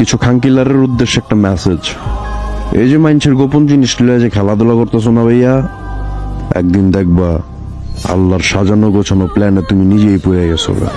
কিছু খাঙ্কিলারের উদ্দেশ্যে একটা মেসেজ এই যে মানুষের গোপন জিনিস লইয়া যে খেলাধুলা করতেছো না ভাইয়া, একদিন দেখবা আল্লাহর সাজানো গোছানো প্ল্যানে তুমি নিজেই পড়ে গেছো গা।